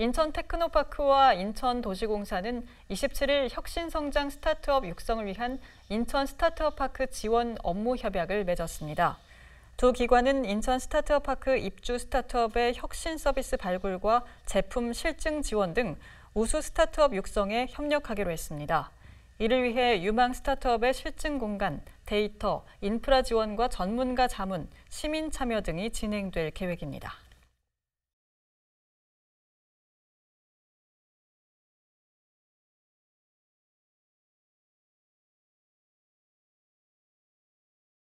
인천 테크노파크와 인천 도시공사는 27일 혁신성장 스타트업 육성을 위한 인천 스타트업 파크 지원 업무 협약을 맺었습니다. 두 기관은 인천 스타트업 파크 입주 스타트업의 혁신 서비스 발굴과 제품 실증 지원 등 우수 스타트업 육성에 협력하기로 했습니다. 이를 위해 유망 스타트업의 실증 공간, 데이터, 인프라 지원과 전문가 자문, 시민 참여 등이 진행될 계획입니다.